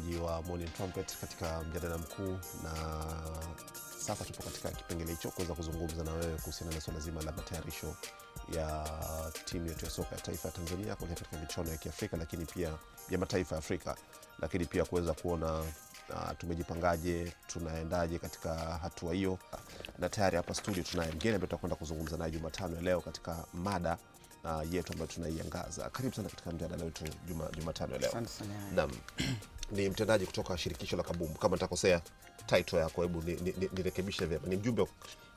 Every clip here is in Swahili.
Mtazamaji wa Morning Trumpet katika mjadala mkuu, na sasa tupo katika kipengele hicho kuweza kuzungumza na wewe kuhusiana na swala zima la matayarisho ya timu yetu ya soka ya taifa ya Tanzania kuelekea katika michuano ya Kiafrika, lakini pia ya mataifa ya Afrika, lakini pia kuweza kuona uh, tumejipangaje, tunaendaje katika hatua hiyo, na tayari hapa studio tunaye mgeni ambaye tutakwenda kuzungumza naye Jumatano ya leo katika mada uh, yetu ambayo tunaiangaza. Karibu sana katika mjadala wetu juma, Jumatano juma leo. Naam, ni mtendaji kutoka shirikisho la kabumbu. Kama nitakosea title yako, hebu nirekebishe ni, ni nirekebishe vyema. Ni mjumbe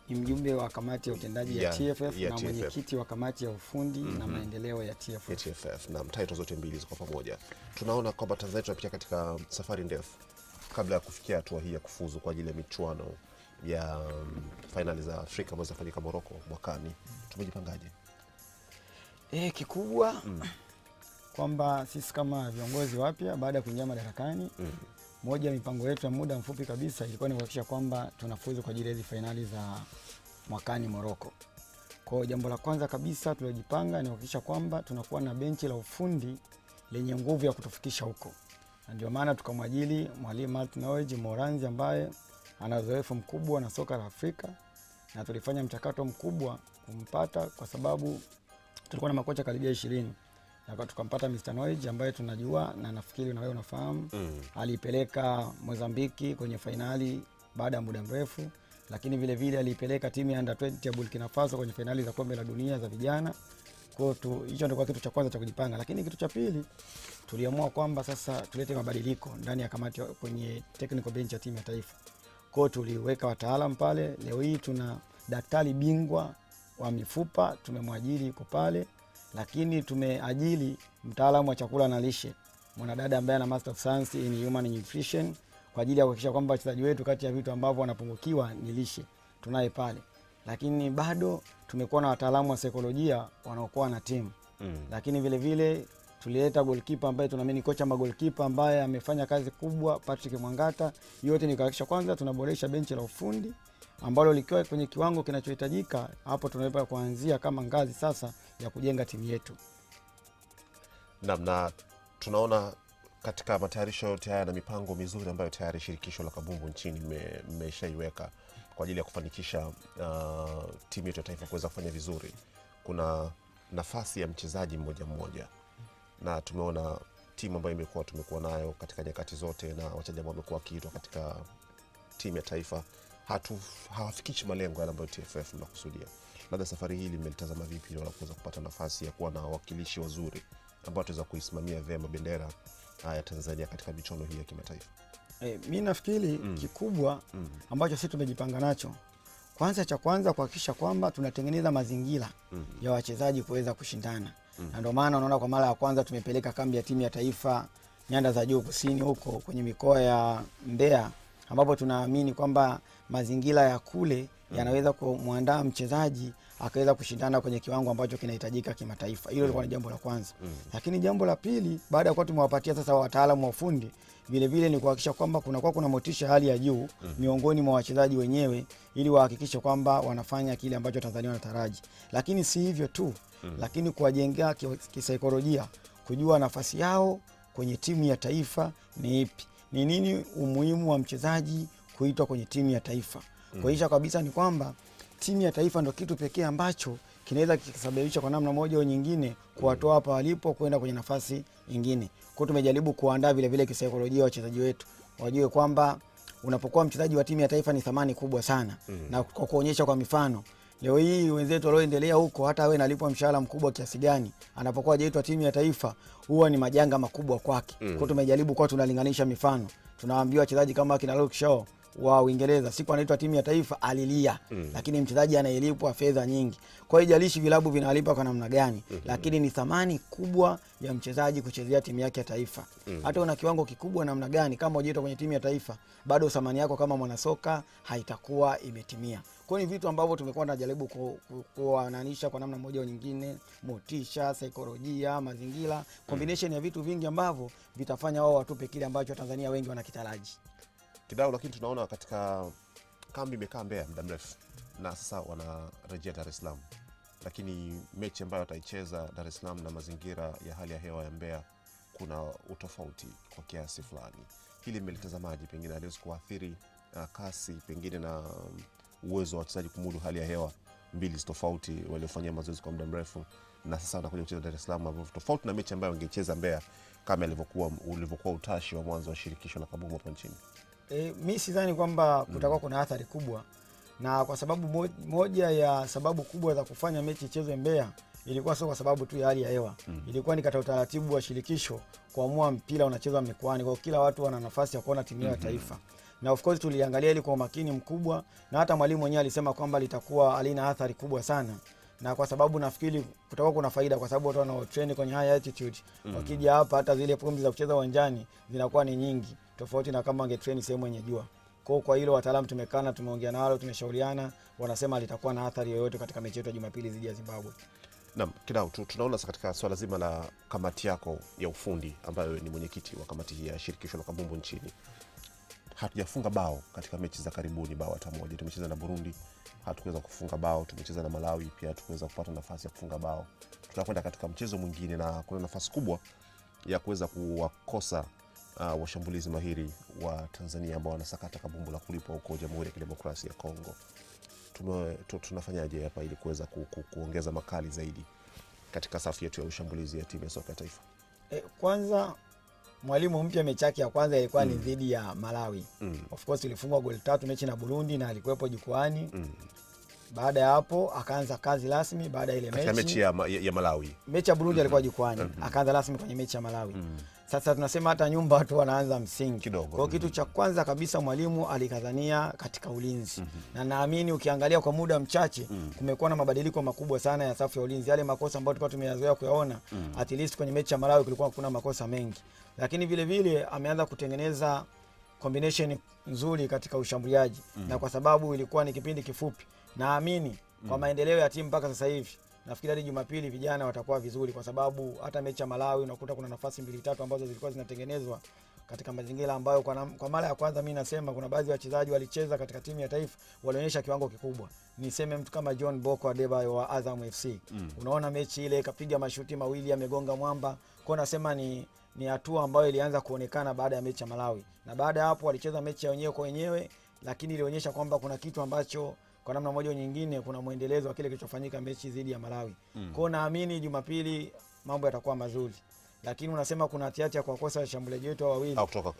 Ni mjumbe wa kamati ya utendaji ya, Ya- TFF ya na mwenyekiti wa kamati ya ufundi na maendeleo ya TFF. ya TFF. Naam, title zote mbili ziko pamoja. Tunaona kwamba Tanzania tunapitia katika safari ndefu kabla ya kufikia hatua hii ya kufuzu kwa ajili ya michuano ya um, fainali za Afrika ambazo zitafanyika Moroko mwakani. Tumejipangaje? E, kikubwa mm. kwamba sisi kama viongozi wapya baada ya kuingia madarakani mm. moja ya mipango yetu ya muda mfupi kabisa ilikuwa ni kuhakikisha kwamba tunafuzu kwa ajili ya hizi fainali za mwakani Moroko. Kwa hiyo jambo la kwanza kabisa tuliojipanga ni kuhakikisha kwamba tunakuwa na benchi la ufundi lenye nguvu ya kutufikisha huko, na ndio maana tukamwajili mwalimu Martin Moranzi ambaye ana uzoefu mkubwa na soka la Afrika, na tulifanya mchakato mkubwa kumpata kwa sababu tulikuwa na makocha karibia ishirini na tukampata Mr. Noij ambaye tunajua na nafikiri na wewe unafahamu Mm. aliipeleka Mozambiki kwenye fainali baada ya muda mrefu, lakini vile vile aliipeleka timu ya under 20 ya Burkina Faso kwenye fainali za kombe la dunia za vijana. Kwa hiyo hicho ndio kitu cha kwanza cha kujipanga, lakini kitu cha pili tuliamua kwamba sasa tulete mabadiliko ndani ya kamati kwenye technical bench ya timu ya taifa. Kwa hiyo tuliweka wataalam pale. Leo hii tuna daktari bingwa wa mifupa tumemwajiri yuko pale, lakini tumeajili mtaalamu wa chakula na lishe, mwanadada ambaye ana master of science in human nutrition kwa ajili ya kuhakikisha kwamba wachezaji wetu kati ya vitu ambavyo wanapungukiwa ni lishe, tunaye pale. Lakini bado tumekuwa na wataalamu wa saikolojia wanaokuwa na timu Mm. lakini vile vile tulileta golkipa ambaye tunaamini kocha magolkipa ambaye amefanya kazi kubwa Patrick Mwangata. Yote ni kuhakikisha kwanza tunaboresha benchi la ufundi ambalo likiwa kwenye kiwango kinachohitajika, hapo tunaweza kuanzia kama ngazi sasa ya kujenga timu yetu. Naam, na tunaona katika matayarisho yote haya na mipango mizuri ambayo tayari shirikisho la kabumbu nchini mmeshaiweka kwa ajili ya kufanikisha uh, timu yetu ya taifa kuweza kufanya vizuri. Kuna nafasi ya mchezaji mmoja mmoja, na tumeona timu ambayo imekuwa tumekuwa nayo katika nyakati zote na wachezaji ambao wamekuwa wakiitwa katika timu ya taifa hatu hawafikishi malengo yale ambayo TFF mnakusudia. Labda safari hii limelitazama vipi na kuweza kupata nafasi ya kuwa na wawakilishi wazuri ambao wataweza kuisimamia vyema bendera ah, ya Tanzania katika michuano hii ya kimataifa. E, mi nafikiri mm. kikubwa mm. ambacho sisi tumejipanga nacho, kwanza cha kwanza kuhakikisha kwamba tunatengeneza mazingira mm. ya wachezaji kuweza kushindana, mm. na ndio maana unaona kwa mara ya kwanza tumepeleka kambi ya timu ya taifa nyanda za juu kusini huko kwenye mikoa ya mbea ambapo tunaamini kwamba mazingira ya kule yanaweza kumwandaa mchezaji akaweza kushindana kwenye kiwango ambacho kinahitajika kimataifa. Hilo lilikuwa ni jambo la kwanza, lakini jambo la pili, baada ya kuwa tumewapatia sasa wataalamu wa ufundi vile vile ni kuhakikisha kwamba kunakuwa kuna motisha hali ya juu miongoni mwa wachezaji wenyewe ili wahakikishe kwamba wanafanya kile ambacho Tanzania wanataraji. Lakini si hivyo tu, lakini kuwajengea kisaikolojia, kujua nafasi yao kwenye timu ya taifa ni ipi, ni nini umuhimu wa mchezaji kuitwa kwenye timu ya taifa. Kuonyesha kabisa ni kwamba timu ya taifa ndo kitu pekee ambacho kinaweza kikasababisha kwa namna moja au nyingine kuwatoa hapa walipo kwenda kwenye nafasi nyingine. Kwa tumejaribu kuandaa vile vile kisaikolojia wachezaji wetu wajue kwamba unapokuwa mchezaji wa timu ya taifa ni thamani kubwa sana mm. na kwa kuonyesha kwa mifano leo hii wenzetu walioendelea huko, hata awe nalipwa mshahara mkubwa kiasi gani, anapokuwa hajaitwa timu ya taifa huwa ni majanga makubwa kwake. Kwa hiyo tumejaribu kuwa tunalinganisha mifano, tunawaambia wachezaji kama kina Luke Shaw wa Uingereza siku anaitwa timu ya taifa alilia, mm. lakini mchezaji anayelipwa fedha nyingi. Kwa hiyo ijalishi vilabu vinalipa kwa namna gani, mm -hmm. lakini ni thamani kubwa ya mchezaji kuchezea timu yake ya taifa. mm. Hata una kiwango kikubwa namna gani, kama hujaitwa kwenye timu ya taifa, bado thamani yako kama mwanasoka haitakuwa imetimia. Kwa hiyo ni vitu ambavyo tumekuwa tunajaribu ku- ku- kwa namna moja au nyingine, motisha, saikolojia, mazingira, combination mm. ya vitu vingi ambavyo vitafanya wao watupe kile ambacho Tanzania wengi wanakitaraji. Kidao, lakini tunaona katika kambi imekaa Mbeya muda mrefu na sasa wanarejea Dar es Salaam, lakini mechi ambayo wataicheza Dar es Salaam na mazingira ya hali ya hewa ya Mbeya kuna utofauti kwa kiasi fulani. Hili mmelitazamaji, pengine aliwezi kuathiri uh, kasi pengine na um, uwezo wa wachezaji kumudu hali ya hewa mbili tofauti waliofanyia mazoezi kwa muda mrefu na sasa wanakuja kucheza Dar es Salaam, tofauti na mechi ambayo wangecheza Mbeya kama ulivyokuwa utashi wa mwanzo wa shirikisho la kabumbu hapa nchini. E, mi sidhani kwamba kutakuwa kuna athari kubwa, na kwa sababu moja ya sababu kubwa za kufanya mechi ichezwe Mbeya ilikuwa sio kwa sababu tu ya hali ya hewa. Mm. ilikuwa ni katika utaratibu wa shirikisho kuamua mpira unachezwa mikoani, kwa kila watu wana nafasi ya kuona timu yao ya taifa. Na of course tuliangalia ili kwa umakini mkubwa, na hata mwalimu mwenyewe alisema kwamba litakuwa halina athari kubwa sana, na kwa sababu nafikiri kutakuwa kuna faida, kwa sababu watu wanaotrain kwenye high altitude mm. wakija hapa, hata zile pumzi za kucheza uwanjani zinakuwa ni nyingi, tofauti na kama wangetrain sehemu yenye jua. kwao. kwa hilo wataalamu tumekaa na tumeongea nalo, tumeshauriana, wanasema litakuwa na athari yoyote katika mechi yetu ya Jumapili dhidi ya Zimbabwe. Naam, Kidau, tu- tunaona katika swala zima la kamati yako ya ufundi ambayo ni mwenyekiti wa kamati hii ya shirikisho la kabumbu nchini, hatujafunga bao katika mechi za karibuni, bao hata moja. Tumecheza na Burundi, hatukuweza kufunga bao. Tumecheza na Malawi, pia hatukuweza kupata nafasi ya kufunga bao. Tunakwenda katika mchezo mwingine na kuna nafasi kubwa ya kuweza kuwakosa uh, washambulizi mahiri wa Tanzania ambao wanasakata kabumbu la kulipwa huko Jamhuri ya Kidemokrasia ya Kongo. Tunafanyaje hapa ili kuweza ku, ku, kuongeza makali zaidi katika safu yetu ya ushambulizi ya timu ya soka ya taifa? E, kwanza mwalimu mpya mechi yake ya kwanza ilikuwa ni dhidi ya Malawi. Mm. Of course ilifungwa goli tatu mechi na Burundi na alikuwepo jukwani. Mm. Baada ya hapo akaanza kazi rasmi baada ya ile mechi. mechi ya, ya, Malawi mechi ya Burundi mm -hmm. alikuwa jukwani, mm -hmm. akaanza rasmi kwenye mechi ya Malawi. Sasa tunasema hata nyumba watu wanaanza msingi Kidogo. Kwa kitu cha kwanza kabisa mwalimu alikazania katika ulinzi mm -hmm. na naamini ukiangalia kwa muda mchache mm -hmm. kumekuwa na mabadiliko makubwa sana ya safu ya ulinzi. Yale makosa ambayo tulikuwa tumeyazoea kuyaona mm -hmm. at least kwenye mechi ya Malawi kulikuwa kuna makosa mengi, lakini vile vile ameanza kutengeneza combination nzuri katika ushambuliaji mm -hmm. na kwa sababu ilikuwa ni kipindi kifupi, naamini kwa maendeleo ya timu mpaka sasa hivi nafikiri hadi Jumapili vijana watakuwa vizuri, kwa sababu hata mechi ya Malawi unakuta kuna nafasi mbili tatu ambazo zilikuwa zinatengenezwa katika mazingira ambayo kwa, nam- kwa mara ya kwanza mi nasema kuna baadhi ya wachezaji walicheza katika timu ya taifa walionyesha kiwango kikubwa. Niseme mtu kama John Boko Adebayo wa Azam FC mm. unaona mechi ile kapiga mashuti mawili amegonga mwamba kwao, nasema ni ni hatua ambayo ilianza kuonekana baada ya mechi ya Malawi, na baada ya hapo walicheza mechi ya wenyewe kwa wenyewe, lakini ilionyesha kwamba kuna kitu ambacho kwa namna moja nyingine kuna mwendelezo wa kile kilichofanyika mechi dhidi ya Malawi. Mm. Kwao naamini Jumapili mambo yatakuwa mazuri, lakini unasema kuna hatiati ya kuwakosa washambuliaji wetu wawili au kutoka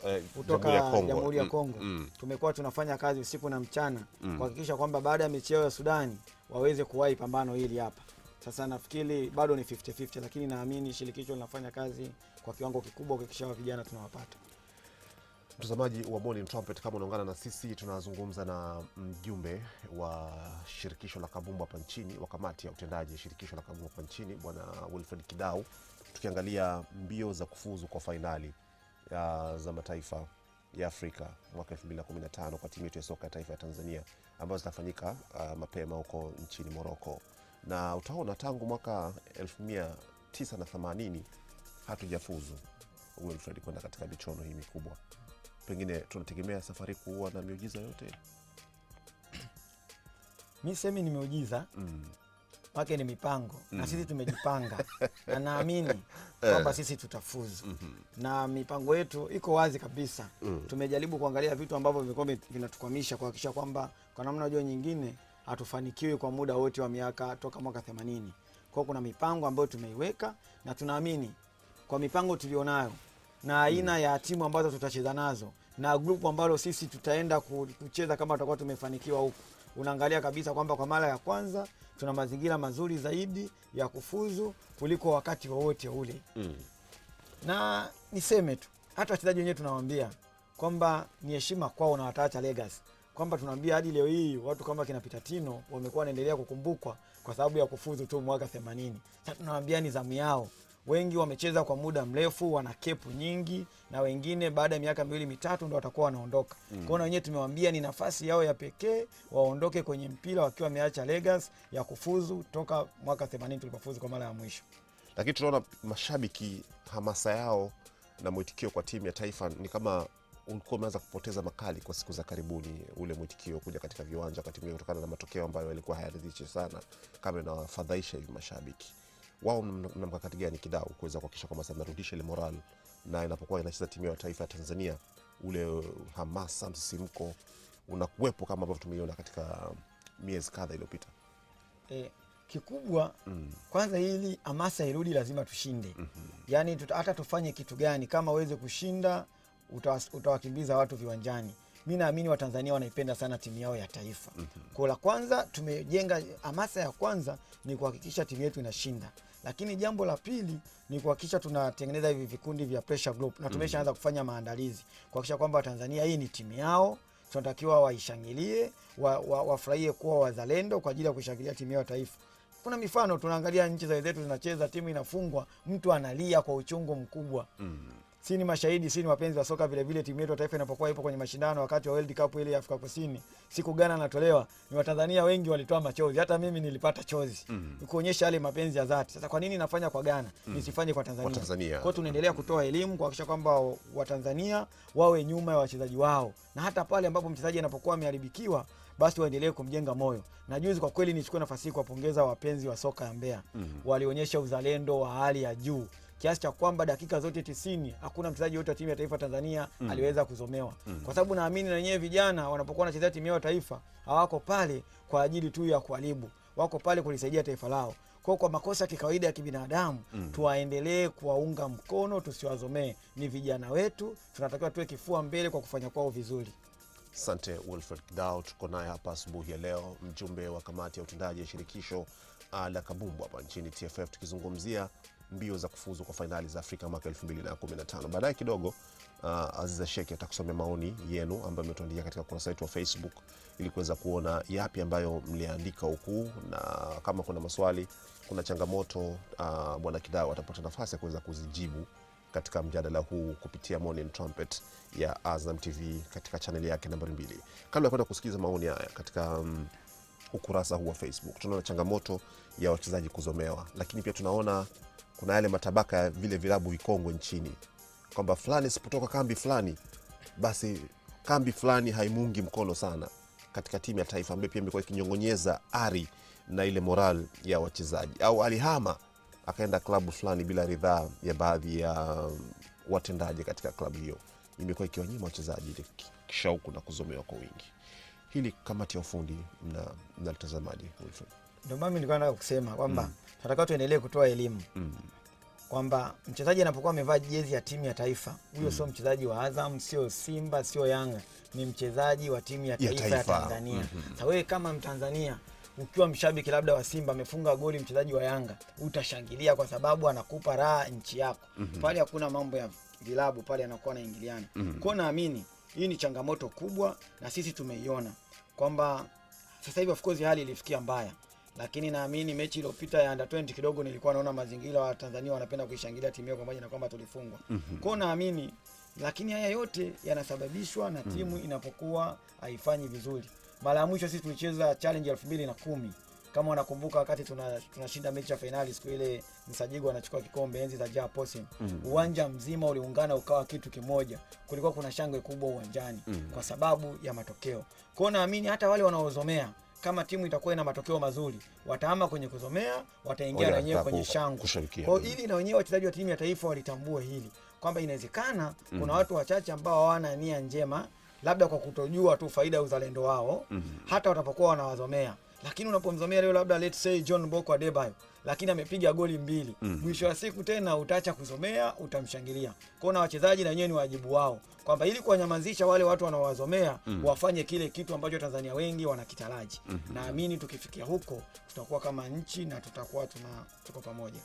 eh, Jamhuri ya Kongo. Mm, mm. Tumekuwa tunafanya kazi usiku na mchana mm. kuhakikisha kwamba baada ya mechi yao ya Sudani waweze kuwahi pambano hili hapa. Sasa nafikiri bado ni 50-50, lakini naamini shirikisho linafanya kazi kwa kiwango kikubwa kuhakikisha wa vijana tunawapata. Mtazamaji wa Morning Trumpet, kama unaungana na sisi, tunazungumza na mjumbe wa shirikisho la kabumbu hapa nchini, wa kamati ya utendaji shirikisho la kabumbu hapa nchini, Bwana Wilfred Kidau, tukiangalia mbio za kufuzu kwa fainali za mataifa ya Afrika mwaka 2015 kwa timu yetu ya soka ya taifa ya Tanzania ambazo zitafanyika uh, mapema huko nchini Morocco, na utaona tangu mwaka 1980 hatujafuzu Wilfred kwenda katika michono hii mikubwa pengine tunategemea safari kuwa na miujiza yote Mi semi ni miujiza mm. wake ni mipango mm. na sisi tumejipanga na naamini kwamba sisi tutafuzu mm -hmm. na mipango yetu iko wazi kabisa. mm. Tumejaribu kuangalia vitu ambavyo vilikuwa vinatukwamisha kuhakikisha kwamba kwa namna moja nyingine hatufanikiwi kwa muda wote wa miaka toka mwaka 80. kwao kuna mipango ambayo tumeiweka na tunaamini kwa mipango tulionayo na aina ya timu ambazo tutacheza nazo na grupu ambalo sisi tutaenda ku- kucheza kama tutakuwa tumefanikiwa huku, unaangalia kabisa kwamba kwa mara ya kwanza tuna mazingira mazuri zaidi ya kufuzu kuliko wakati wowote ule Mm. na niseme tu hata wachezaji wenyewe tunawambia kwamba ni heshima kwao na wataacha legacy kwamba tunaambia hadi leo hii watu kama kina Pitatino wamekuwa wanaendelea kukumbukwa kwa sababu ya kufuzu tu mwaka 80. Sasa tunawaambia ni zamu yao. Wengi wamecheza kwa muda mrefu, wana kepu nyingi, na wengine baada ya miaka miwili mitatu ndo watakuwa wanaondoka. Mm. Kwao na wenyewe tumewambia ni nafasi yao ya pekee waondoke kwenye mpira wakiwa wameacha legacy ya kufuzu toka mwaka 80 tulipofuzu kwa mara ya mwisho. lakini tunaona mashabiki hamasa yao na mwitikio kwa timu ya taifa ni kama ulikuwa umeanza kupoteza makali kwa siku za karibuni, ule mwitikio kuja katika viwanja wakati mwingine kutokana na matokeo ambayo yalikuwa hayaridhishi sana, kama inawafadhaisha hivi mashabiki. Wao mna mna mkakati gani kidau kuweza kuhakikisha kwamba mnarudisha ile moral na inapokuwa inacheza timu ya taifa ya Tanzania ule hamasa msisimko unakuwepo kama ambavyo tumeiona katika miezi kadha iliyopita e, kikubwa mm. kwanza ili hamasa irudi lazima tushinde mm-hmm. yaani tuta, hata tufanye kitu gani kama uweze kushinda utawakimbiza watu viwanjani mi naamini watanzania wanaipenda sana timu yao ya taifa mm -hmm. kwa la kwanza tumejenga hamasa ya kwanza ni kuhakikisha timu yetu inashinda lakini jambo la pili ni kuhakikisha tunatengeneza hivi vikundi vya pressure group na tumeshaanza mm. kufanya maandalizi kuhakikisha kwamba Tanzania hii ni timu yao tunatakiwa waishangilie wafurahie wa, wa, kuwa wazalendo kwa ajili ya kushangilia timu yao ya taifa kuna mifano tunaangalia nchi za wenzetu zinacheza timu inafungwa mtu analia kwa uchungu mkubwa Mm. Si ni mashahidi si ni wapenzi wa soka vile vile timu yetu ya taifa inapokuwa ipo kwenye mashindano wakati wa World Cup ile ya Afrika Kusini siku Ghana anatolewa ni Watanzania wengi walitoa machozi hata mimi nilipata chozi Mm. -hmm. kuonyesha yale mapenzi ya dhati sasa kwa nini nafanya kwa Ghana nisifanye kwa Tanzania Kwa Tanzania. kwa hiyo tunaendelea kutoa elimu kuhakikisha kwamba Watanzania wawe nyuma ya wachezaji wao na hata pale ambapo mchezaji anapokuwa ameharibikiwa basi waendelee kumjenga moyo na juzi kwa kweli nichukue nafasi hii kuwapongeza wapenzi wa soka ya Mbeya mm -hmm. walionyesha uzalendo wa hali ya juu kiasi cha kwamba dakika zote tisini hakuna mchezaji yote wa timu ya taifa Tanzania Mm. aliweza kuzomewa Mm. kwa sababu naamini na wenyewe vijana wanapokuwa wanachezea timu yao ya taifa hawako pale kwa ajili tu ya kuharibu wako pale kulisaidia taifa lao kwa kwa makosa ya kikawaida ya kibinadamu Mm. tuwaendelee kuwaunga mkono tusiwazomee ni vijana wetu tunatakiwa tuwe kifua mbele kwa kufanya kwao vizuri Asante Wilfred Kidao, tuko naye hapa asubuhi ya leo, mjumbe wa kamati ya utendaji ya shirikisho uh, la kabumbu hapa nchini TFF, tukizungumzia mbio za kufuzu kwa fainali za Afrika mwaka 2015. Baadaye kidogo uh, Aziza Sheki atakusomea maoni yenu ambayo mmetuandikia katika ukurasa wetu wa Facebook ili kuweza kuona yapi ambayo mliandika huku, na kama kuna maswali, kuna changamoto uh, bwana Kidao atapata nafasi ya kuweza kuzijibu katika mjadala huu kupitia Morning Trumpet ya Azam TV katika chaneli yake nambari mbili. Kabla ya kwenda kusikiliza maoni haya katika um, ukurasa huu wa Facebook, tunaona changamoto ya wachezaji kuzomewa, lakini pia tunaona kuna yale matabaka ya vile vilabu vikongwe nchini kwamba fulani sipotoka kambi fulani, basi kambi fulani haimuungi mkono sana katika timu ya taifa ambayo pia imekuwa ikinyong'onyeza ari na ile moral ya wachezaji, au alihama akaenda klabu fulani bila ridhaa ya baadhi ya um, watendaji katika klabu hiyo, imekuwa ikiwanyima wachezaji ile kishauku na kuzomewa kwa wingi. Hili kamati ya ufundi mna- mnalitazamaje Wilfred? Ndio nilikuwa nataka kusema kwamba Mm. tunatakiwa tuendelee kutoa elimu Mm. kwamba mchezaji anapokuwa amevaa jezi ya timu ya taifa huyo Mm. sio mchezaji wa Azam, sio Simba, sio Yanga, ni mchezaji wa timu ya taifa Ya taifa ya, Tanzania. Tanzania. -hmm. Sasa wewe kama Mtanzania ukiwa mshabiki labda wa Simba amefunga goli mchezaji wa Yanga, utashangilia kwa sababu anakupa raha nchi yako. mm -hmm. Pale hakuna mambo ya vilabu, pale anakuwa anaingiliana. Mhm. Kwa kwao naamini hii ni changamoto kubwa na sisi tumeiona kwamba sasa hivi of course hali ilifikia mbaya lakini naamini mechi iliyopita ya under 20 kidogo nilikuwa naona mazingira wa Tanzania wanapenda kuishangilia timu yao pamoja na kwamba tulifungwa. Mm Kwa Kwao naamini lakini haya yote yanasababishwa na timu inapokuwa haifanyi vizuri. Mara ya mwisho sisi tulicheza challenge elfu mbili na kumi kama unakumbuka, wakati tunashinda tuna- mechi ya fainali siku ile Msajigo anachukua kikombe enzi za Jaa Posim, -hmm. uwanja mzima uliungana ukawa kitu kimoja, kulikuwa kuna shangwe kubwa uwanjani Mhm. kwa sababu ya matokeo. kwao. naamini hata wale wanaozomea kama timu itakuwa ina matokeo mazuri, wataama kwenye kuzomea, wataingia na wenyewe kwenye shangwe. Kwa hiyo ili na wenyewe wachezaji wa timu ya taifa walitambue hili kwamba inawezekana mm. kuna Mhm. watu wachache ambao hawana nia njema, labda kwa kutojua tu faida ya uzalendo wao, Mhm. hata watapokuwa wanawazomea. Lakini unapomzomea leo, labda let's say John Boko Adebayo, lakini amepiga goli mbili, Mhm. mwisho wa siku tena utaacha kuzomea, utamshangilia. Kwa na wachezaji na wenyewe ni wajibu wao kwamba ili kuwanyamazisha wale watu wanaowazomea Mhm. wafanye kile kitu ambacho Tanzania wengi wanakitaraji. Mhm. Naamini tukifikia huko tutakuwa kama nchi na tutakuwa tuna tuko pamoja.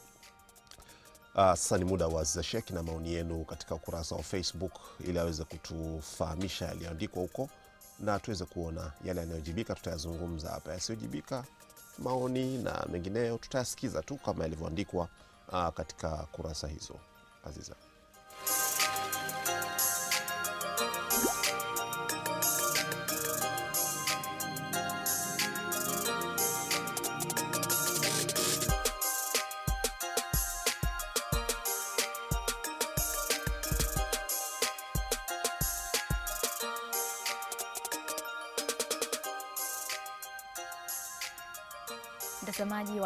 Uh, sasa ni muda wa Zashek na maoni yenu katika ukurasa wa Facebook ili aweze kutufahamisha yaliyoandikwa huko na tuweze kuona yale yanayojibika, tutayazungumza hapa. Yasiyojibika, maoni na mengineyo tutayasikiza tu kama yalivyoandikwa ah, katika kurasa hizo. Aziza.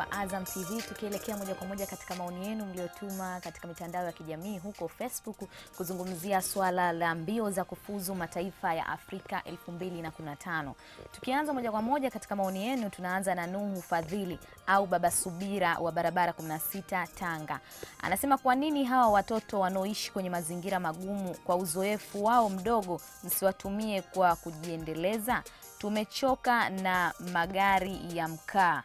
Wa Azam TV, tukielekea moja kwa moja katika maoni yenu mliotuma katika mitandao ya kijamii huko Facebook kuzungumzia swala la mbio za kufuzu mataifa ya Afrika 2015. Tukianza moja kwa moja katika maoni yenu, tunaanza na Nuhu Fadhili au Baba Subira wa barabara 16 Tanga. Anasema kwa nini hawa watoto wanaoishi kwenye mazingira magumu kwa uzoefu wao mdogo msiwatumie kwa kujiendeleza? Tumechoka na magari ya mkaa.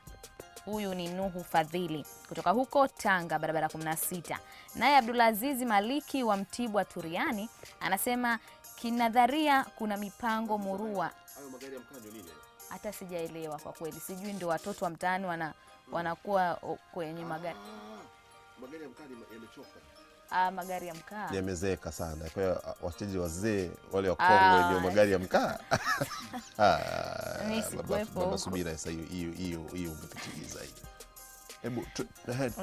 Huyu ni Nuhu Fadhili kutoka huko Tanga, barabara 16. Naye Abdulazizi Maliki wa Mtibwa Turiani anasema kinadharia kuna mipango murua. Hata sijaelewa kwa kweli, sijui ndio watoto wa mtaani wana, wanakuwa kwenye magari Magari ya mkaa yamechoka. Ah, magari ya mkaa Yamezeeka sana. Kwa hiyo wachezaji wazee wale wa ndio Kongo wenye magari ya mkaa. Ah, baba- huko. subira sasa hiyo hiyo hiyo umepitiliza hiyo. Hebu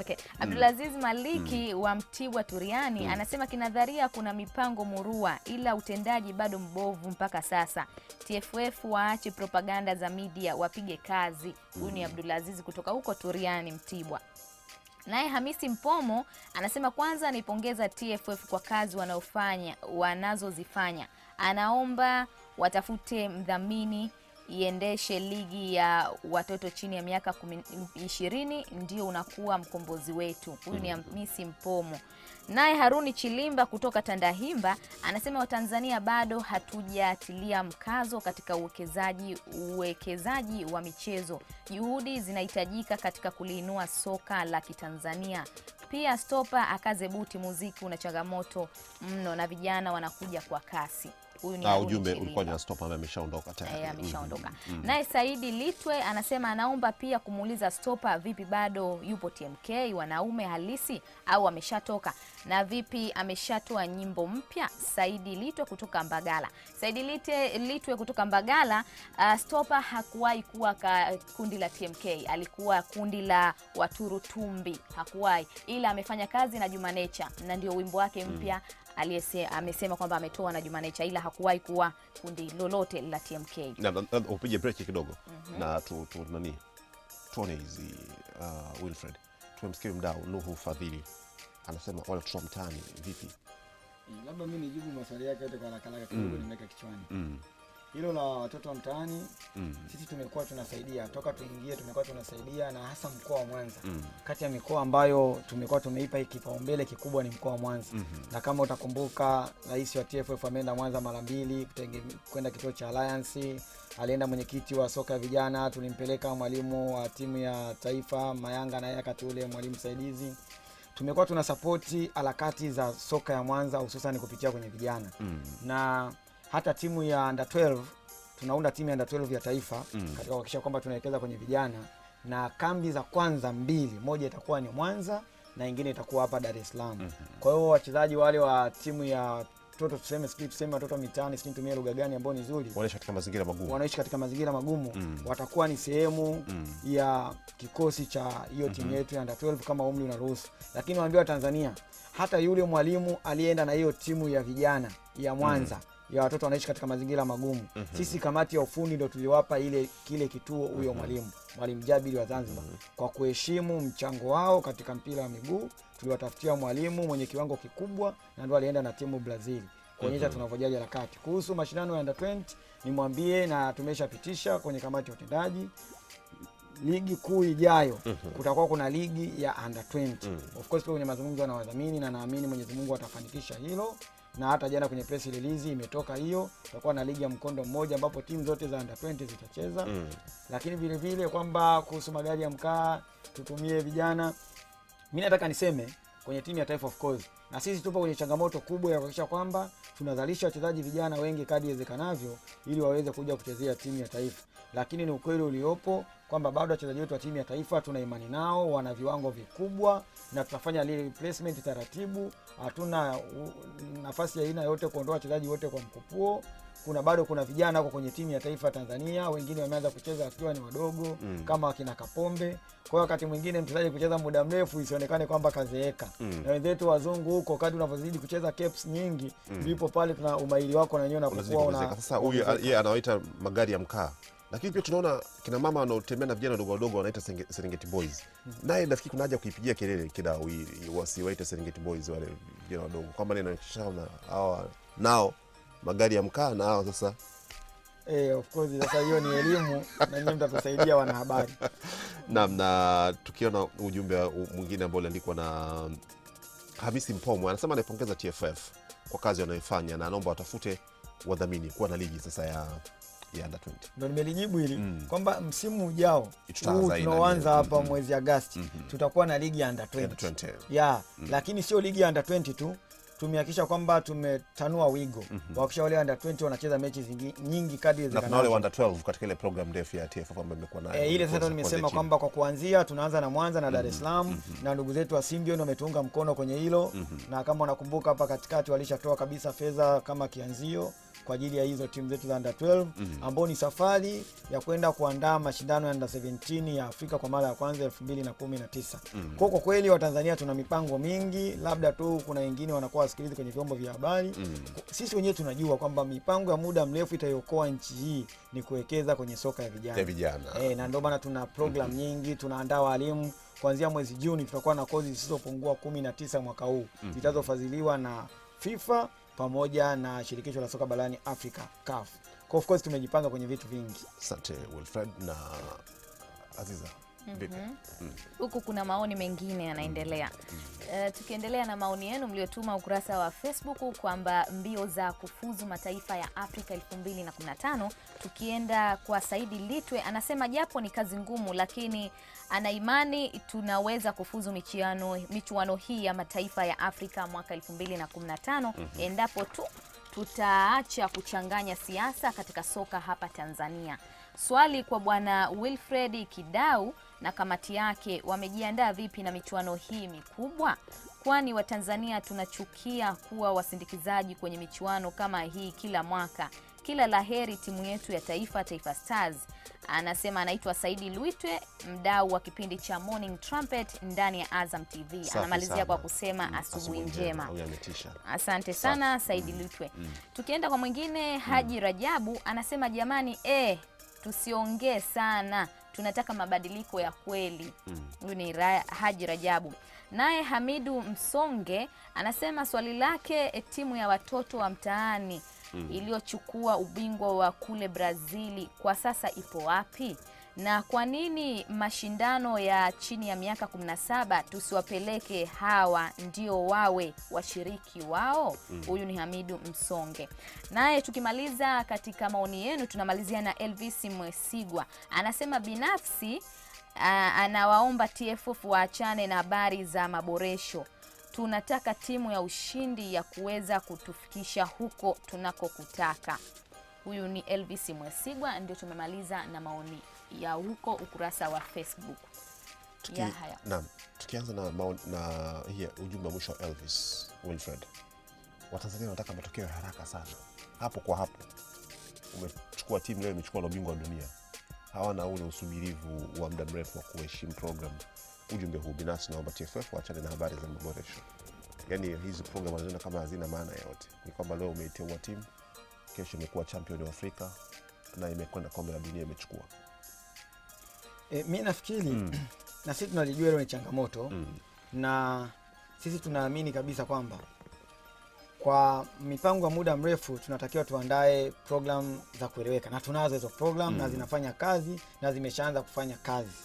Okay. Abdulaziz Maliki mm. wa Mtibwa Turiani mm. anasema kinadharia kuna mipango murua, ila utendaji bado mbovu mpaka sasa. TFF waache propaganda za media, wapige kazi. Huyu ni Abdulaziz kutoka huko Turiani, Mtibwa. Naye Hamisi Mpomo anasema kwanza anaipongeza TFF kwa kazi wanaofanya wanazozifanya. Anaomba watafute mdhamini iendeshe ligi ya watoto chini ya miaka ishirini ndio unakuwa mkombozi wetu. Huyu ni Hamisi Mpomo. Naye Haruni Chilimba kutoka Tandahimba anasema Watanzania bado hatujatilia mkazo katika uwekezaji uwekezaji wa michezo. Juhudi zinahitajika katika kuliinua soka la Kitanzania. Pia stopa akaze buti, muziki una changamoto mno na vijana wanakuja kwa kasi. Huyu ni ujumbe ulikuwa ni stop ambaye ameshaondoka tayari. Eh, ameshaondoka. Mm, -hmm. Naye Saidi Litwe anasema anaomba pia kumuuliza stopa vipi bado yupo TMK wanaume halisi au ameshatoka na vipi ameshatoa nyimbo mpya. Saidi Litwe kutoka Mbagala. Saidi Litwe, Litwe kutoka Mbagala. Uh, stopa hakuwahi kuwa ka kundi la TMK, alikuwa kundi la waturutumbi hakuwahi, ila amefanya kazi na Juma Nature na ndio wimbo wake mpya aliyese amesema kwamba ametoa na Juma Nature, ila hakuwahi kuwa kundi lolote la TMK. Breki upige break kidogo. Na tu, tu nani? Tuone hizi uh, Wilfred. Tumemsikia mdau Nuhu Fadhili. Anasema wale watoto mtaani vipi? Labda mi nijibu maswali yake yote kwa haraka haraka kidogo, nimeweka kichwani. Mm, hilo la watoto wa mtaani. mm, Sisi tumekuwa tunasaidia. Toka tuingie, tumekuwa tunasaidia na hasa mkoa wa Mwanza. Mm, kati ya mikoa ambayo tumekuwa tumeipa kipaumbele kikubwa ni mkoa wa Mwanza. Mm -hmm. na kama utakumbuka rais wa TFF ameenda Mwanza mara mbili kwenda kituo cha Alliance, alienda mwenyekiti wa soka ya vijana, tulimpeleka mwalimu wa timu ya taifa Mayanga naye wakati ule mwalimu saidizi Tumekuwa tuna sapoti harakati za soka ya Mwanza hususan kupitia kwenye vijana. Mm, na hata timu ya under 12 tunaunda timu ya under 12 ya taifa Mm. katika kuhakikisha kwamba tunawekeza kwenye vijana, na kambi za kwanza mbili, moja itakuwa ni Mwanza na ingine itakuwa hapa Dar es Salaam. Kwa hiyo wachezaji wale wa timu ya toto tuseme, sijui tuseme watoto mitaani, sijui nitumie lugha gani ambayo ni nzuri, wanaishi katika mazingira magumu. wanaishi katika mazingira magumu Mm. watakuwa ni sehemu Mm. ya kikosi cha hiyo timu mm -hmm. yetu ya under 12 kama umri unaruhusu, lakini waambia Watanzania, hata yule mwalimu aliyeenda na hiyo timu ya vijana ya Mwanza ya watoto wanaishi katika mazingira magumu, mm -hmm. sisi kamati ya ufundi ndo tuliwapa ile kile kituo huyo mwalimu mwalimu Jabiri wa Zanzibar mm -hmm. kwa kuheshimu mchango wao katika mpira wa miguu. Tuliwatafutia mwalimu mwenye kiwango kikubwa na ndo alienda na timu Brazil kuonyesha mm -hmm. tunavyojali harakati. Kuhusu mashindano ya under 20 nimwambie, na tumeshapitisha kwenye kamati ya utendaji ligi kuu ijayo mm -hmm. kutakuwa kuna ligi ya under 20 mm of course, pia kwenye mazungumzo na wadhamini, na naamini Mwenyezi Mungu atafanikisha hilo, na hata jana kwenye press release imetoka hiyo, tutakuwa na ligi ya mkondo mmoja ambapo timu zote za under 20 zitacheza. Mm. lakini vile vile kwamba kuhusu magari ya mkaa tutumie vijana, mimi nataka niseme kwenye timu ya taifa of course, na sisi tupo kwenye changamoto kubwa ya kuhakikisha kwamba tunazalisha wachezaji vijana wengi kadri iwezekanavyo ili waweze kuja kuchezea timu ya taifa, lakini ni ukweli uliopo kwamba bado wachezaji wetu wa timu ya taifa tuna imani nao, wana viwango vikubwa na tutafanya ile replacement taratibu. Hatuna nafasi ya aina yote kuondoa wachezaji wote kwa mkupuo. Kuna bado kuna vijana wako kwenye timu ya taifa Tanzania, wengine wameanza kucheza wakiwa ni wadogo Mm. kama wakina Kapombe. Kwa hiyo wakati mwingine mchezaji kucheza muda mrefu isionekane kwamba kazeeka. Mm. Na wenzetu wazungu huko, kadri unavyozidi kucheza caps nyingi, ndipo mm. pale tuna umahiri wako na wenyewe unazidi unapokuwa una. Sasa huyu yeye anawaita magari ya mkaa lakini pia tunaona kina mama wanaotembea na vijana wadogo wadogo wanaita Serengeti Boys. Naye nafikiri kuna haja kuipigia kelele kida wasiwaite Serengeti Boys wale vijana wadogo, kwamba ninaona hawa nao magari ya mkaa na hawa sasa Eh, of course sasa hiyo ni elimu na nyinyi mtatusaidia wanahabari. Naam, na tukiona ujumbe mwingine ambao uliandikwa na Hamisi Mpomwe, anasema anaipongeza TFF kwa kazi wanayoifanya na anaomba watafute wadhamini kuwa na ligi sasa ya, ya under 20. Ndo nimelijibu hili Mm. kwamba msimu ujao huu tunaoanza hapa hapa Mhm. mwezi Agasti mm -hmm. tutakuwa na ligi ya under 20. Under 20. ya lakini sio ligi ya under 20 tu tumehakikisha kwamba tumetanua wigo wakisha wale under 20 wanacheza mechi zingi, nyingi kadri Na wale iwezekanavyo. under 12 katika ile program ndefu ya TFF ambayo imekuwa nayo. Eh, ile sasa nimesema kwamba kwa kuanzia tunaanza na Mwanza na Dar es Salaam mm -hmm. na ndugu zetu wa Simbion wametuunga mkono kwenye hilo mm -hmm. na kama unakumbuka hapa katikati walishatoa kabisa fedha kama kianzio kwa ajili ya hizo timu zetu za under 12 mm -hmm. ambao ni safari ya kwenda kuandaa mashindano ya under 17 ya Afrika kwa mara ya kwanza 2019. Kwa kwa kweli Watanzania tuna mipango mingi, labda tu kuna wengine wanakuwa wasikilizi kwenye vyombo vya habari. mm. Sisi wenyewe tunajua kwamba mipango ya muda mrefu itayokoa nchi hii ni kuwekeza kwenye soka ya vijana. ya vijana. E, na ndio maana tuna program mm. nyingi, tunaandaa walimu kuanzia mwezi Juni tutakuwa na kozi zisizopungua kumi na tisa mwaka huu zitazofadhiliwa na FIFA pamoja na shirikisho la soka barani Afrika CAF. Kwa of course tumejipanga kwenye vitu vingi. Asante Wilfred na Aziza. Vipi? huku kuna maoni mengine yanaendelea. mm -hmm. Uh, tukiendelea na maoni yenu mliotuma ukurasa wa Facebook kwamba mbio za kufuzu mataifa ya Afrika 2015 tukienda kwa Saidi Litwe, anasema japo ni kazi ngumu, lakini ana imani tunaweza kufuzu michuano, michuano hii ya mataifa ya Afrika mwaka 2015 endapo tu tutaacha kuchanganya siasa katika soka hapa Tanzania. Swali kwa bwana Wilfred Kidau na kamati yake, wamejiandaa vipi na michuano hii mikubwa? Kwani Watanzania tunachukia kuwa wasindikizaji kwenye michuano kama hii kila mwaka. Kila la heri timu yetu ya taifa, Taifa Stars. Anasema anaitwa Saidi Luitwe, mdau wa kipindi cha Morning Trumpet ndani ya Azam TV. Safi Anamalizia sana. kwa kusema Mm, asubuhi njema. Asante sana Saidi Luitwe. Mm. Tukienda kwa mwingine Haji Rajabu anasema jamani, eh, tusiongee sana, tunataka mabadiliko ya kweli. Huyu ni Ra- Haji Rajabu. Naye Hamidu Msonge anasema swali lake, eh, timu ya watoto wa mtaani iliyochukua ubingwa wa kule Brazili kwa sasa ipo wapi? Na kwa nini mashindano ya chini ya miaka 17 tusiwapeleke hawa ndio wawe washiriki wao? Huyu mm. ni Hamidu Msonge. Naye tukimaliza katika maoni yenu, tunamalizia na Elvis Mwesigwa anasema binafsi a- anawaomba TFF waachane na habari za maboresho. Tunataka timu ya ushindi ya kuweza kutufikisha huko tunakokutaka. Huyu ni Elvis Mwesigwa, ndio tumemaliza na maoni ya huko ukurasa wa Facebook. Tuki, Ya haya. naam, tukianza na, na, na hii ujumbe mwisho wa Elvis Wilfred, Watanzania wanataka matokeo ya haraka sana, hapo kwa hapo. Umechukua timu leo imechukua na ubingwa wa dunia, hawana ule usubirivu wa muda mrefu wa kuheshimu program. Ujumbe huu binafsi, naomba TFF waachane na habari za maboresho. Yaani hizi program wanaziona kama hazina maana yote. Ni kwamba leo umeiteua timu, kesho imekuwa champion wa Afrika na imekwenda kombe la dunia imechukua. E, mi nafikiri mm. na sisi tunalijua hilo ni changamoto mm. na sisi tunaamini kabisa kwamba kwa mipango ya muda mrefu tunatakiwa tuandae program za kueleweka, na tunazo hizo program na zinafanya kazi na zimeshaanza kufanya kazi,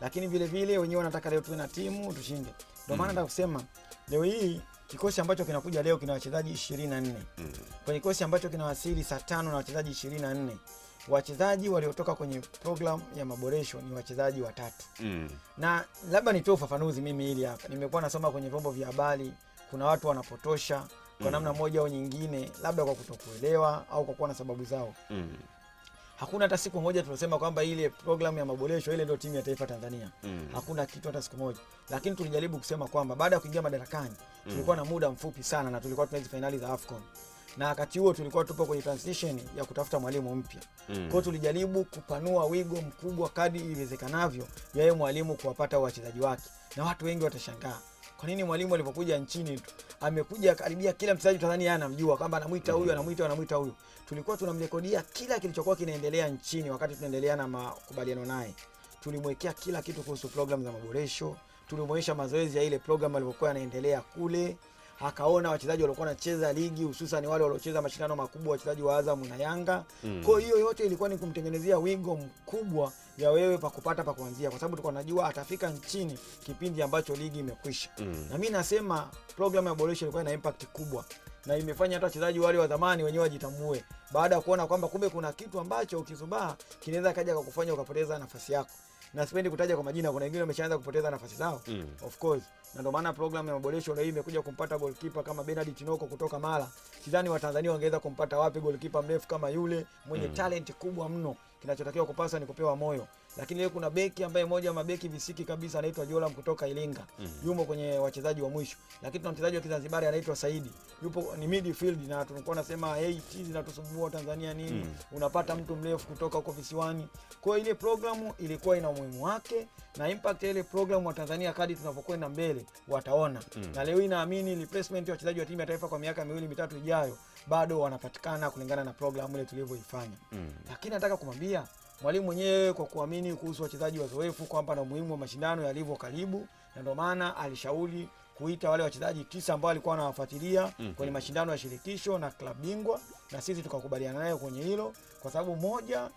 lakini vile vile wenyewe wanataka leo tuwe na timu tushinde. Ndio maana nataka kusema leo hii kikosi ambacho kinakuja leo kina wachezaji 24 kwenye kikosi ambacho kinawasili saa tano na wachezaji 24 wachezaji waliotoka kwenye program ya maboresho ni wachezaji watatu mm. na labda nitoe ufafanuzi mimi hili hapa. Nimekuwa nasoma kwenye vyombo vya habari, kuna watu wanapotosha kwa namna moja au nyingine, labda kwa kutokuelewa au kwa kuwa na sababu zao. mm. Hakuna hata siku moja tulisema kwamba ile program ya maboresho ile ndio timu ya taifa Tanzania. mm. Hakuna kitu hata siku moja, lakini tulijaribu kusema kwamba baada ya kuingia madarakani tulikuwa na muda mfupi sana na tulikuwa tuna hizi fainali za AFCON na wakati huo tulikuwa tupo kwenye transition ya kutafuta mwalimu mpya. mm. kwao tulijaribu kupanua wigo mkubwa kadi iwezekanavyo yeye mwalimu kuwapata wachezaji wake, na watu wengi watashangaa kwa nini mwalimu alipokuja nchini tu amekuja karibia kila mchezaji Tanzania anamjua kwamba anamwita huyu anamwita anamwita huyu. Tulikuwa tunamrekodia kila kilichokuwa kinaendelea nchini wakati tunaendelea na makubaliano naye. Tulimwekea kila kitu kuhusu programu za maboresho, tulimwonyesha mazoezi ya ile programu alivyokuwa anaendelea kule akaona wachezaji waliokuwa wanacheza ligi hususan wale waliocheza mashindano makubwa wachezaji wa Azam na Yanga. Mm. Kwa hiyo yote ilikuwa ni kumtengenezea wigo mkubwa ya wewe pa kupata pa kuanzia, kwa sababu tulikuwa tunajua atafika nchini kipindi ambacho ligi imekwisha. Mm. Na mimi nasema program ya Boresha ilikuwa ina impact kubwa na imefanya hata wachezaji wale wa zamani wenyewe wajitambue baada ya kuona kwamba kumbe kuna kitu ambacho ukizubaa kinaweza kaja kukufanya ukapoteza nafasi yako na sipendi kutaja kwa majina, kuna wengine wameshaanza kupoteza nafasi zao mm. of course, na ndio maana programu ya maboresho leo imekuja kumpata goalkeeper kama Bernard Tinoko kutoka Mara. Sidhani Watanzania wangeweza kumpata wapi goalkeeper mrefu kama yule mwenye mm. talent kubwa mno. Kinachotakiwa kupasa ni kupewa moyo, lakini leo kuna beki ambaye moja wa mabeki visiki kabisa anaitwa Jola kutoka Ilinga mm. -hmm. yumo kwenye wachezaji wa mwisho, lakini tuna mchezaji wa Kizanzibari anaitwa Saidi yupo ni midfield, na tunakuwa nasema hey, hizi zinatusumbua Tanzania nini mm. -hmm. unapata mtu mrefu kutoka huko visiwani. Kwa hiyo ile programu ilikuwa ina umuhimu wake na impact ya ile programu wa Tanzania kadi tunapokwenda mbele wataona mm. -hmm. na leo inaamini replacement ya wachezaji wa timu ya taifa kwa miaka miwili mitatu ijayo bado wanapatikana kulingana na programu ile tulivyoifanya mm. -hmm. lakini nataka kumwambia mwalimu mwenyewe kwa kuamini kuhusu wachezaji wazoefu kwamba na umuhimu wa mashindano yalivyo karibu, na ndio maana alishauri kuita wale wachezaji tisa ambao alikuwa anawafuatilia mm -hmm. kwenye mashindano ya shirikisho na klabu bingwa, na sisi tukakubaliana naye kwenye hilo, kwa sababu moja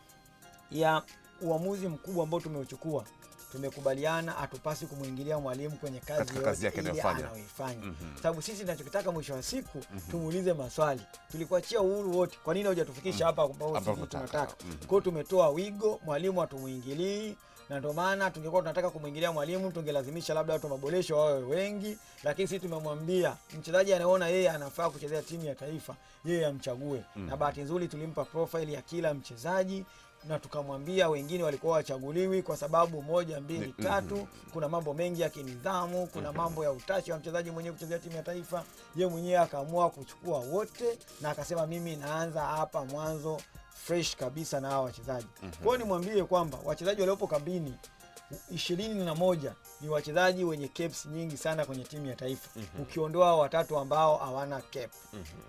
ya uamuzi mkubwa ambao tumeuchukua tumekubaliana hatupasi kumwingilia mwalimu kwenye kazi kazi yake anayoifanya Mhm. sababu sisi tunachokitaka mwisho wa siku mm -hmm. tumuulize maswali. Tulikuachia uhuru wote, kwa nini hujatufikisha hapa ambapo Ambapo sisi tunataka. mm -hmm. Kwa hiyo tumetoa wigo, mwalimu hatumuingilii na ndio maana tungekuwa tunataka kumwingilia mwalimu tungelazimisha labda watu maboresho wawe wengi, lakini sisi tumemwambia mchezaji anaona yeye anafaa kuchezea timu ya taifa yeye amchague. mm -hmm. Na bahati nzuri tulimpa profile ya kila mchezaji na tukamwambia wengine walikuwa wachaguliwi kwa sababu moja mbili tatu. Kuna mambo mengi ya kinidhamu, kuna mambo ya utashi wa mchezaji mwenyewe kuchezea timu ya taifa. Ye mwenyewe akaamua kuchukua wote na akasema mimi naanza hapa mwanzo fresh kabisa na hawa wachezaji. Kwa hiyo nimwambie kwamba wachezaji waliopo kambini ishirini na moja ni wachezaji wenye caps nyingi sana kwenye timu ya taifa mm -hmm. ukiondoa watatu ambao hawana cap.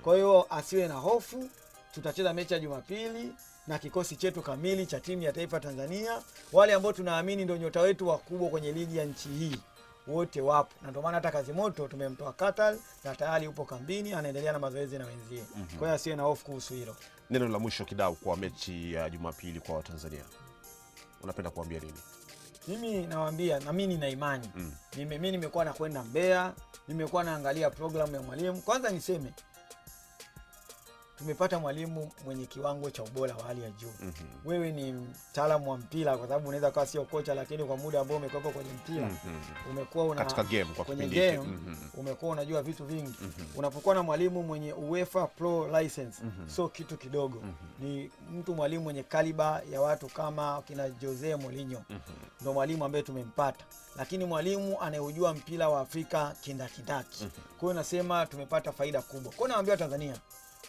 Kwa hiyo asiwe na hofu, tutacheza mechi ya Jumapili na kikosi chetu kamili cha timu ya taifa Tanzania. Wale ambao tunaamini ndio nyota wetu wakubwa kwenye ligi ya nchi hii wote wapo, na ndio maana hata kazi moto tumemtoa katal na tayari upo kambini anaendelea na mazoezi na wenzie. Kwa hiyo asiwe na hofu kuhusu hilo. Neno la mwisho Kidau, kwa mechi ya Jumapili kwa Watanzania, unapenda kuambia nini? Mimi nawaambia na mimi nina imani mm. Mimi nimekuwa nakwenda Mbeya, nimekuwa naangalia programu ya mwalimu. Kwanza niseme tumepata mwalimu mwenye kiwango cha ubora wa hali ya juu. mm-hmm. Wewe ni mtaalamu wa mpira, kwa sababu unaweza kuwa sio kocha, lakini kwa muda ambao umekuwepo kwenye mpira mm -hmm. umekuwa una Katika game, kwa kwenye game Mhm. umekuwa unajua vitu vingi. mm -hmm. Unapokuwa na mwalimu mwenye UEFA Pro license mm -hmm. sio kitu kidogo. mm -hmm. Ni mtu mwalimu mwenye kaliba ya watu kama kina Jose Mourinho ndo mwalimu ambaye tumempata, lakini mwalimu anayejua mpira wa Afrika kindakindaki. Kwa hiyo nasema tumepata faida kubwa. Kwa hiyo Tanzania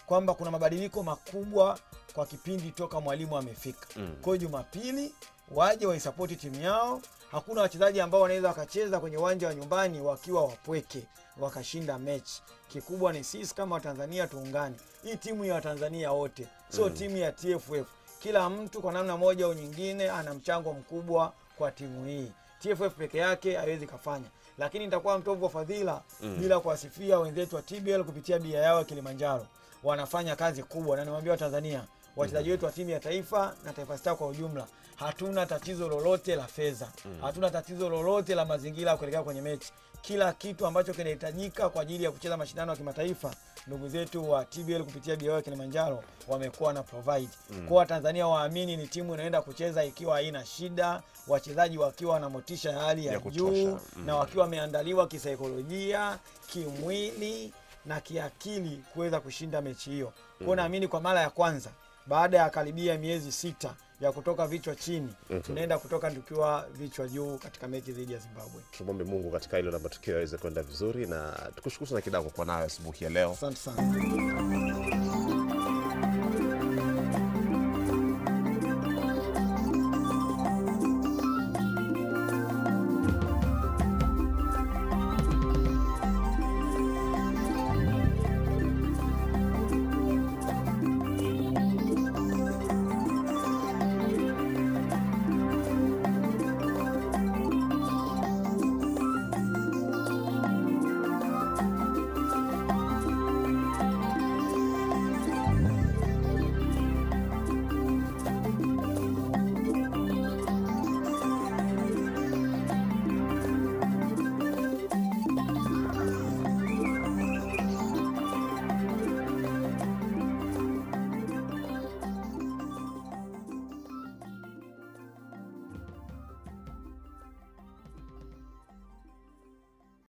kwamba kuna mabadiliko makubwa kwa kipindi toka mwalimu amefika. Kwa hiyo Jumapili waje waisapoti timu yao. Hakuna wachezaji ambao wanaweza wakacheza kwenye uwanja wa nyumbani wakiwa wapweke wakashinda mechi. Kikubwa ni sisi kama Watanzania tuungane. Hii timu ya Watanzania wote, sio mm. timu ya TFF. Kila mtu kwa namna moja au nyingine ana mchango mkubwa kwa timu hii. TFF peke yake haiwezi kafanya, lakini nitakuwa mtovu wa fadhila mm. bila kuwasifia wenzetu wa TBL kupitia bia yao ya Kilimanjaro. Wanafanya kazi kubwa, na niwaambia Watanzania, wachezaji wetu wa timu ya taifa na Taifa Stars kwa ujumla, hatuna tatizo lolote la fedha, hatuna tatizo lolote la mazingira ya kuelekea kwenye mechi. Kila kitu ambacho kinahitajika kwa ajili ya kucheza mashindano ya kimataifa, ndugu zetu wa TBL kupitia bia ya Kilimanjaro wamekuwa na provide. Kwa Watanzania waamini ni timu inaenda kucheza ikiwa haina shida, wachezaji wakiwa na motisha ya hali ya, Ya juu Mm. na wakiwa wameandaliwa kisaikolojia, kimwili na kiakili kuweza kushinda mechi hiyo. Kwa hiyo naamini kwa mara ya kwanza baada ya karibia miezi sita ya kutoka vichwa chini tunaenda kutoka tukiwa vichwa juu katika mechi dhidi ya Zimbabwe. Tumwombe Mungu katika hilo na matukio yaweze kwenda vizuri, na tukushukuru sana Kidako kwa nayo asubuhi ya leo. Asante sana.